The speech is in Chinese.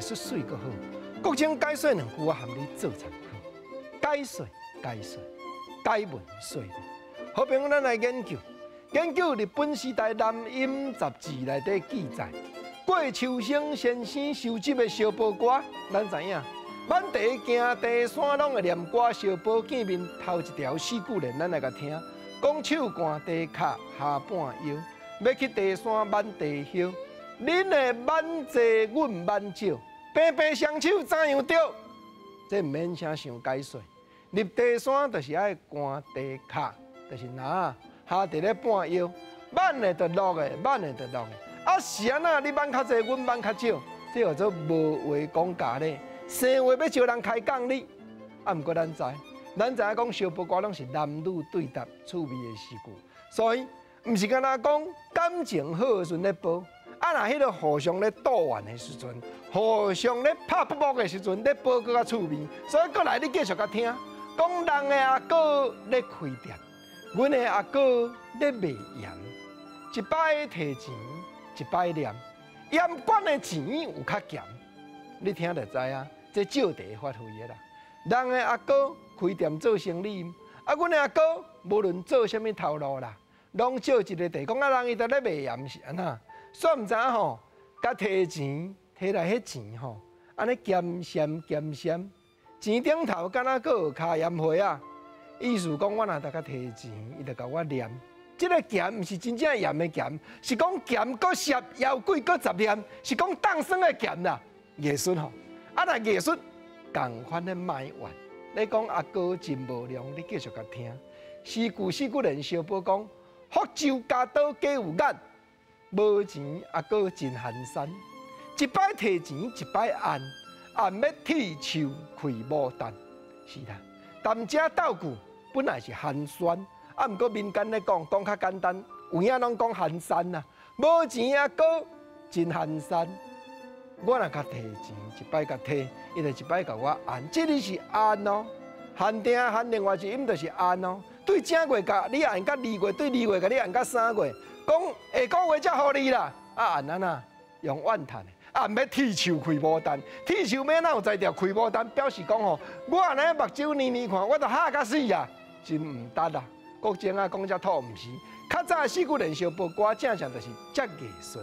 术水阁好，国情解说两句我含你做参考。解说，解说，解文说的。好朋友，咱来研究，研究日本时代南音杂志内底记载，过秋生先生收集的小报歌，咱知影。满地行地山拢会念歌，小报见面头一条四句联，咱来甲听。讲手寒地卡下半腰，要去地山满地休。恁的满多，阮满少，平平双手怎样着？这毋免啥想解说。入地山就是爱寒地卡，就是拿下伫咧半腰，满的就落的，满的就落的。啊是安那？你满较济，阮满较少，这叫做无话讲价咧。生话要招人开讲你，啊，毋过咱知，咱知影讲小八卦拢是男女对答趣味的事故，所以毋是干那讲感情好的时阵咧报，啊，若迄个互相咧斗完的时阵，互相咧拍不搏的时阵咧报更较趣味，所以过来你继续甲听，讲人的阿哥咧开店，阮的阿哥咧卖盐，一摆提钱，一摆念，盐罐的钱有较咸，你听就知啊。这照地发挥的啦，人的阿哥开店做生意，啊，阮的阿哥无论做啥物头路啦，拢借一个地讲啊，人伊都咧卖盐是安那，算毋知吼，甲摕钱摕来迄钱吼，安尼咸咸咸咸，钱顶头敢若个卡盐花啊，意思讲我若大家摕钱，伊就甲我念，即个咸毋是真正盐的咸，是讲咸搁咸，又贵搁杂念，是讲当生的咸啦，艺术吼。啊！那艺术共款的卖完，你讲阿哥真无良，你继续甲听。四句四句人小宝讲：福州家岛皆有眼，无钱阿哥真寒酸。一摆提钱一摆按，按要剃树开牡丹。是啦，谈这道具本来是寒酸，啊，毋过民间咧讲讲较简单，有影拢讲寒酸啦。无钱阿哥真寒酸。我若甲提钱，一摆甲提，伊就一摆甲我按，这里是按哦，限定限另外一音就是按哦。对正月甲你按甲二月，对二月甲你按甲三月，讲下个月才互你啦。啊按安那用万叹的，按要剃树开牡丹，剃树咩哪有在条开牡丹？表示讲吼，我安尼目睭年年看，我都吓甲死啊！真毋值啦。国情啊，讲遮土毋是，较早四句连续播歌，正常就是遮艺术。